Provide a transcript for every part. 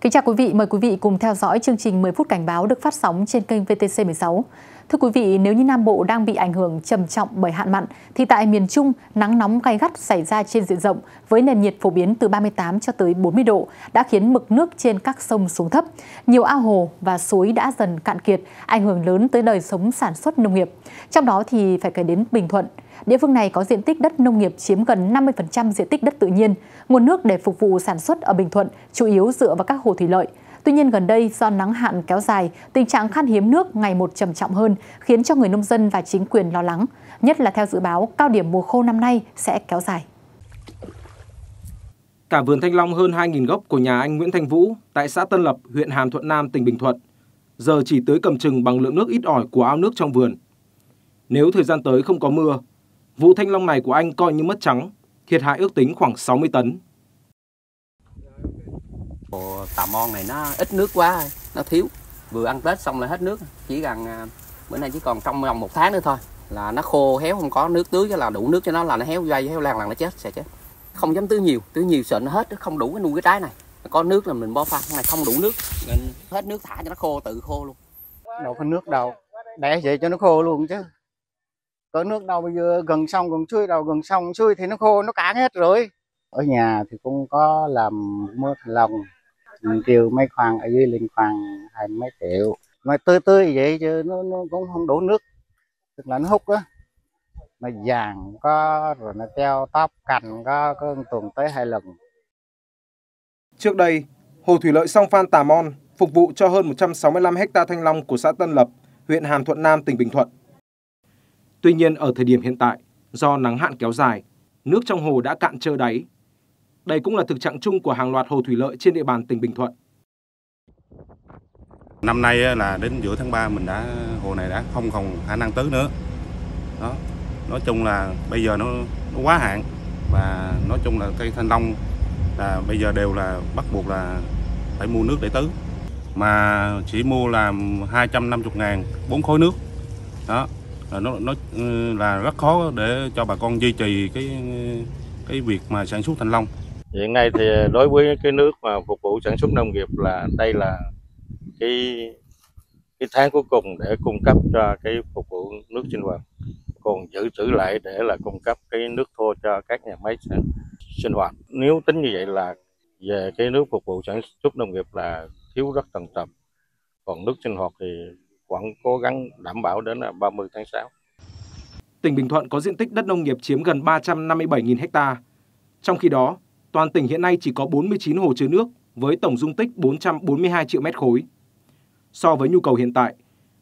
Kính chào quý vị, mời quý vị cùng theo dõi chương trình 10 phút cảnh báo được phát sóng trên kênh VTC 16. Thưa quý vị, nếu như Nam Bộ đang bị ảnh hưởng trầm trọng bởi hạn mặn, thì tại miền Trung, nắng nóng gay gắt xảy ra trên diện rộng với nền nhiệt phổ biến từ 38 cho tới 40 độ đã khiến mực nước trên các sông xuống thấp. Nhiều ao hồ và suối đã dần cạn kiệt, ảnh hưởng lớn tới đời sống sản xuất nông nghiệp. Trong đó thì phải kể đến Bình Thuận. Địa phương này có diện tích đất nông nghiệp chiếm gần 50% diện tích đất tự nhiên. Nguồn nước để phục vụ sản xuất ở Bình Thuận chủ yếu dựa vào các hồ thủy lợi. Tuy nhiên gần đây do nắng hạn kéo dài, tình trạng khan hiếm nước ngày một trầm trọng hơn khiến cho người nông dân và chính quyền lo lắng, nhất là theo dự báo cao điểm mùa khô năm nay sẽ kéo dài. Cả vườn thanh long hơn 2.000 gốc của nhà anh Nguyễn Thanh Vũ tại xã Tân Lập, huyện Hàm Thuận Nam, tỉnh Bình Thuận, giờ chỉ tới cầm chừng bằng lượng nước ít ỏi của ao nước trong vườn. Nếu thời gian tới không có mưa, vụ thanh long này của anh coi như mất trắng, thiệt hại ước tính khoảng 60 tấn. Hồ Tà Mon này nó ít nước quá, nó thiếu. Vừa ăn Tết xong là hết nước, chỉ gần à, bữa nay chỉ còn trong vòng một tháng nữa thôi là nó khô héo không có nước tưới cho là đủ nước cho nó là nó héo dây héo lan là nó chết sẽ chết. Không dám tưới nhiều tưới nhiều sợ nó hết không đủ cái nuôi cái trái này. Có nước là mình bó pha này không đủ nước. Nên hết nước thả cho nó khô tự khô luôn. Đâu có nước đâu để vậy cho nó khô luôn chứ có nước đâu bây giờ gần sông gần xuôi đầu gần sông xuôi thì nó khô nó cạn hết rồi. Ở nhà thì cũng có làm mưa thành lòng mình tiêu mấy khoang ở dưới liên khoang hai mấy triệu. Mà tươi tươi vậy chứ nó, nó cũng không đủ nước. Tức là nó hút á. Nó vàng có rồi nó treo tóc cành có có tuần tới hai lần. Trước đây, Hồ Thủy lợi sông Phan Tà Mon phục vụ cho hơn 165 ha thanh long của xã Tân Lập, huyện Hàm Thuận Nam, tỉnh Bình Thuận. Tuy nhiên ở thời điểm hiện tại, do nắng hạn kéo dài, nước trong hồ đã cạn trơ đáy. Đây cũng là thực trạng chung của hàng loạt hồ thủy lợi trên địa bàn tỉnh Bình Thuận. Năm nay là đến giữa tháng 3 mình đã hồ này đã không còn khả năng tưới nữa. Đó. Nói chung là bây giờ nó, nó quá hạn và nói chung là cây thanh long là bây giờ đều là bắt buộc là phải mua nước để tưới mà chỉ mua là 250 ngàn bốn khối nước đó Ờ, nó nó ừ, là rất khó để cho bà con duy trì cái cái việc mà sản xuất thanh long. Hiện nay thì đối với cái nước mà phục vụ sản xuất nông nghiệp là đây là cái cái tháng cuối cùng để cung cấp cho cái phục vụ nước sinh hoạt. Còn giữ, trữ lại để là cung cấp cái nước thô cho các nhà máy sản, sinh hoạt. Nếu tính như vậy là về cái nước phục vụ sản xuất nông nghiệp là thiếu rất trầm trọng còn nước sinh hoạt thì vẫn cố gắng đảm bảo đến ờ, là 30 tháng 6 Tỉnh Bình Thuận có diện tích đất nông nghiệp chiếm gần 357.000 ha. Trong khi đó, toàn tỉnh hiện nay chỉ có 49 hồ chứa nước với tổng dung tích 442 triệu mét khối. So với nhu cầu hiện tại,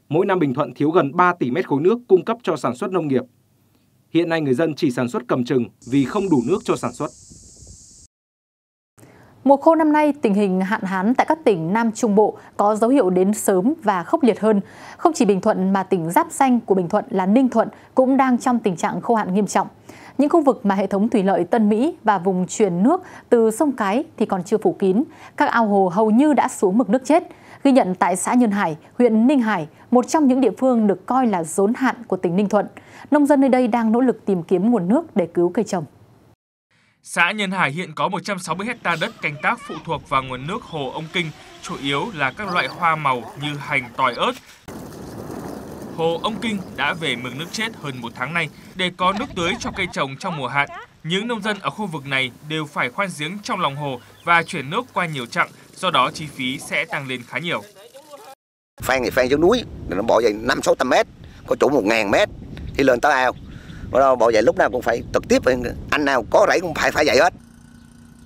mỗi năm Bình Thuận thiếu gần 3 tỷ mét khối nước cung cấp cho sản xuất nông nghiệp. Hiện nay người dân chỉ sản xuất cầm chừng vì không đủ nước cho sản xuất. Mùa khô năm nay, tình hình hạn hán tại các tỉnh Nam Trung Bộ có dấu hiệu đến sớm và khốc liệt hơn. Không chỉ Bình Thuận mà tỉnh giáp xanh của Bình Thuận là Ninh Thuận cũng đang trong tình trạng khô hạn nghiêm trọng. Những khu vực mà hệ thống thủy lợi Tân Mỹ và vùng truyền nước từ sông Cái thì còn chưa phủ kín. Các ao hồ hầu như đã xuống mực nước chết. Ghi nhận tại xã Nhân Hải, huyện Ninh Hải, một trong những địa phương được coi là rốn hạn của tỉnh Ninh Thuận. Nông dân nơi đây đang nỗ lực tìm kiếm nguồn nước để cứu cây trồng. Xã Nhân Hải hiện có 160 hecta đất canh tác phụ thuộc vào nguồn nước hồ Ông Kinh, chủ yếu là các loại hoa màu như hành, tỏi, ớt. Hồ Ông Kinh đã về mực nước chết hơn một tháng nay để có nước tưới cho cây trồng trong mùa hạn. Những nông dân ở khu vực này đều phải khoan giếng trong lòng hồ và chuyển nước qua nhiều chặng, do đó chi phí sẽ tăng lên khá nhiều. Phan thì phan xuống núi, nó bỏ về 5-600 mét, có chỗ 1.000 mét thì lên tới ao bộ vậy lúc nào cũng phải trực tiếp anh nào có rẫy cũng phải phải vậy hết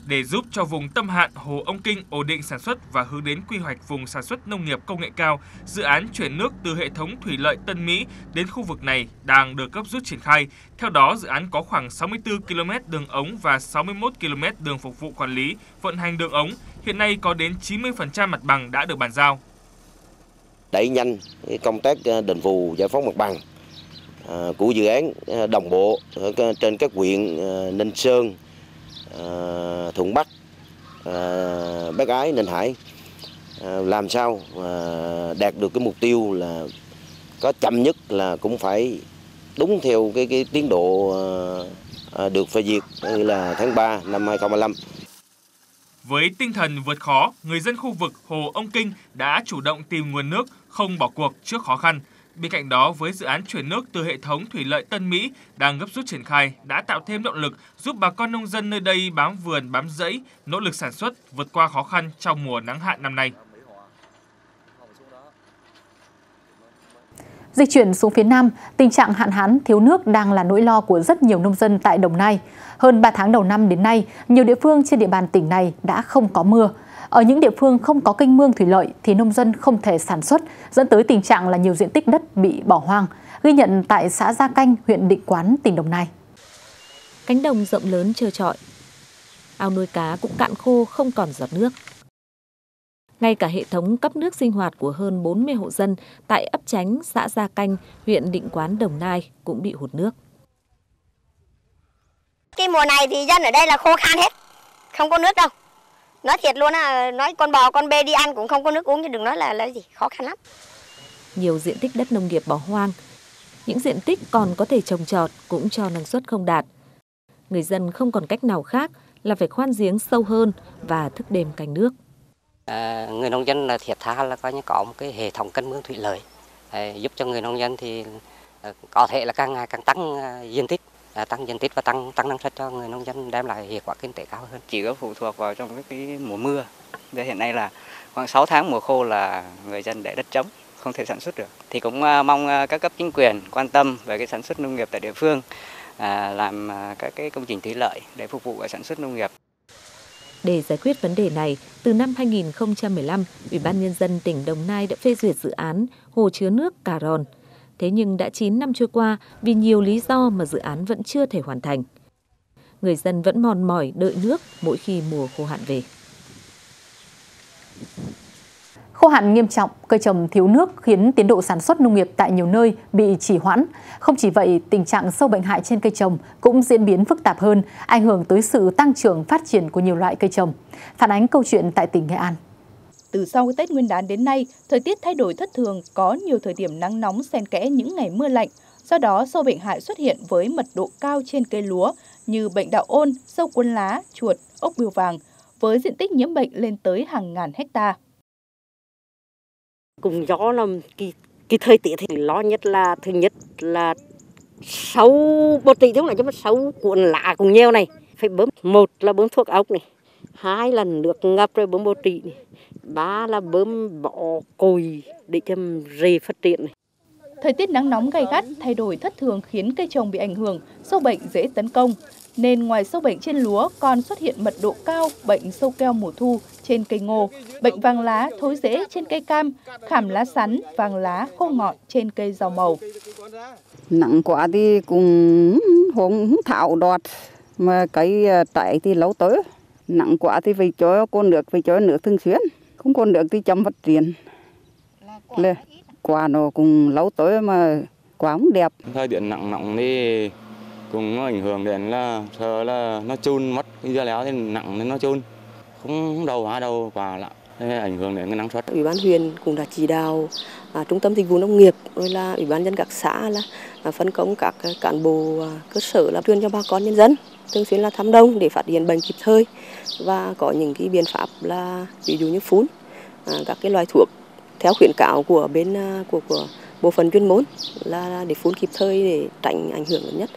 để giúp cho vùng tâm hạn Hồ Ông Kinh ổn định sản xuất và hướng đến quy hoạch vùng sản xuất nông nghiệp công nghệ cao, dự án chuyển nước từ hệ thống thủy lợi Tân Mỹ đến khu vực này đang được cấp rút triển khai. Theo đó, dự án có khoảng 64 km đường ống và 61 km đường phục vụ quản lý, vận hành đường ống. Hiện nay có đến 90% mặt bằng đã được bàn giao. Đẩy nhanh công tác ờ, đền bù giải phóng mặt bằng À, của dự án à, đồng bộ à, trên các huyện Ninh Sơn, Thuận Bắc, Bắc Ái, Ninh Hải làm sao đạt được cái mục tiêu là có chậm nhất là cũng phải đúng theo cái cái tiến độ được phê duyệt như là tháng 3 năm 2025. Với tinh thần vượt khó, người dân khu vực Hồ Ông Kinh đã chủ động tìm nguồn nước, không bỏ cuộc trước khó khăn. Bên cạnh đó, với dự án chuyển nước từ hệ thống thủy lợi Tân Mỹ đang gấp rút triển khai đã tạo thêm động lực giúp bà con nông dân nơi đây bám vườn, bám rẫy, nỗ lực sản xuất vượt qua khó khăn trong mùa nắng hạn năm nay. Dịch chuyển xuống phía Nam, tình trạng hạn hán thiếu nước đang là nỗi lo của rất nhiều nông dân tại Đồng Nai. Hơn 3 tháng đầu năm đến nay, nhiều địa phương trên địa bàn tỉnh này đã không có mưa. Ở những địa phương không có kênh mương thủy lợi thì nông dân không thể sản xuất, dẫn tới tình trạng là nhiều diện tích đất bị bỏ hoang, ghi nhận tại xã Gia Canh, huyện Định Quán, tỉnh Đồng Nai. Cánh đồng rộng lớn trơ trọi, ao nuôi cá cũng cạn khô không còn giọt nước. Ngay cả hệ thống cấp nước sinh hoạt của hơn 40 hộ dân tại ấp Chánh, xã Gia Canh, huyện Định Quán, Đồng Nai cũng bị hụt nước. Cái mùa này thì dân ở đây là khô khan hết, không có nước đâu. Nói thiệt luôn á, nói con bò, con bê đi ăn cũng không có nước uống chứ đừng nói là là gì, khó khăn lắm. Nhiều diện tích đất nông nghiệp bỏ hoang, những diện tích còn có thể trồng trọt cũng cho năng suất không đạt. Người dân không còn cách nào khác là phải khoan giếng sâu hơn và thức đêm canh nước. À, người nông dân là thiệt tha là coi như có một cái hệ thống cân mương thủy lợi à, giúp cho người nông dân thì à, có thể là càng ngày càng tăng à, diện tích à, tăng diện tích và tăng tăng năng suất cho người nông dân đem lại hiệu quả kinh tế cao hơn. Chỉ có phụ thuộc vào trong cái, cái mùa mưa. Đây hiện nay là khoảng 6 tháng mùa khô là người dân để đất trống không thể sản xuất được. Thì cũng mong các cấp chính quyền quan tâm về cái sản xuất nông nghiệp tại địa phương, à, làm các cái công trình thủy lợi để phục vụ sản xuất nông nghiệp. Để giải quyết vấn đề này, từ năm 2015, Ủy ban Nhân dân tỉnh Đồng Nai đã phê duyệt dự án Hồ chứa nước Cà Ròn. Thế nhưng đã 9 năm trôi qua, vì nhiều lý do mà dự án vẫn chưa thể hoàn thành. Người dân vẫn mòn mỏi đợi nước mỗi khi mùa khô hạn về. Khô hạn nghiêm trọng, cây trồng thiếu nước khiến tiến độ sản xuất nông nghiệp tại nhiều nơi bị trì hoãn. Không chỉ vậy, tình trạng sâu bệnh hại trên cây trồng cũng diễn biến phức tạp hơn, ảnh hưởng tới sự tăng trưởng phát triển của nhiều loại cây trồng. Phản ánh câu chuyện tại tỉnh Nghệ An. Từ sau Tết Nguyên đán đến nay, thời tiết thay đổi thất thường, có nhiều thời điểm nắng nóng xen kẽ những ngày mưa lạnh. Do đó, sâu bệnh hại xuất hiện với mật độ cao trên cây lúa như bệnh đạo ôn, sâu cuốn lá, chuột, ốc bươu vàng, với diện tích nhiễm bệnh lên tới hàng ngàn hecta cũng do là cái, cái thời tiết thì lo nhất là thứ nhất là sâu bột trị giống là cho sâu cuộn lạ cùng nhiều này. Phải bấm một là bấm thuốc ốc này hai là nước ngập rồi bấm bột trị này ba là bấm bỏ cồi để cho rề phát triển này. Thời tiết nắng nóng gay gắt thay đổi thất thường khiến cây trồng bị ảnh hưởng, sâu bệnh dễ tấn công. Nên ngoài sâu bệnh trên lúa còn xuất hiện mật độ cao bệnh sâu keo mùa thu trên cây ngô, bệnh vàng lá, thối rễ trên cây cam, khảm lá sắn, vàng lá, khô ngọn trên cây rau màu. Nặng quá thì cũng không thảo đọt, mà cây trái thì lâu tới. Nặng quá thì phải cho con nước, phải cho nước thường xuyên. Không còn nước thì chậm phát triển. Là quả nó cũng lâu tới mà quả không đẹp. Thời tiết nặng nặng thì cũng ảnh hưởng đến là sợ là nó chun mất cái dưa léo thì nặng nên nó chun không đầu hóa đầu quả lại ảnh hưởng đến cái năng suất. Ủy ban huyện cũng đã chỉ đạo à, trung tâm dịch vụ nông nghiệp rồi là ủy ban dân các xã là à, phân công các cán bộ à, cơ sở là tuyên cho bà con nhân dân thường xuyên là thăm đông để phát hiện bệnh kịp thời và có những cái biện pháp là ví dụ như phun à, các cái loại thuốc theo khuyến cáo của bên à, của của bộ phận chuyên môn là để phun kịp thời để tránh ảnh hưởng lớn nhất.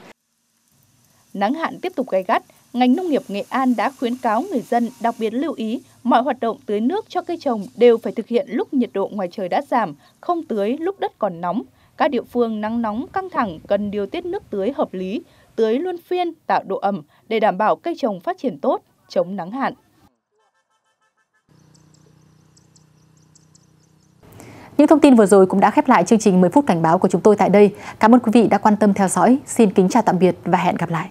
Nắng hạn tiếp tục gay gắt, ngành nông nghiệp Nghệ An đã khuyến cáo người dân đặc biệt lưu ý mọi hoạt động tưới nước cho cây trồng đều phải thực hiện lúc nhiệt độ ngoài trời đã giảm, không tưới lúc đất còn nóng. Các địa phương nắng nóng căng thẳng cần điều tiết nước tưới hợp lý, tưới luân phiên tạo độ ẩm để đảm bảo cây trồng phát triển tốt, chống nắng hạn. Những thông tin vừa rồi cũng đã khép lại chương trình 10 phút cảnh báo của chúng tôi tại đây. Cảm ơn quý vị đã quan tâm theo dõi. Xin kính chào tạm biệt và hẹn gặp lại.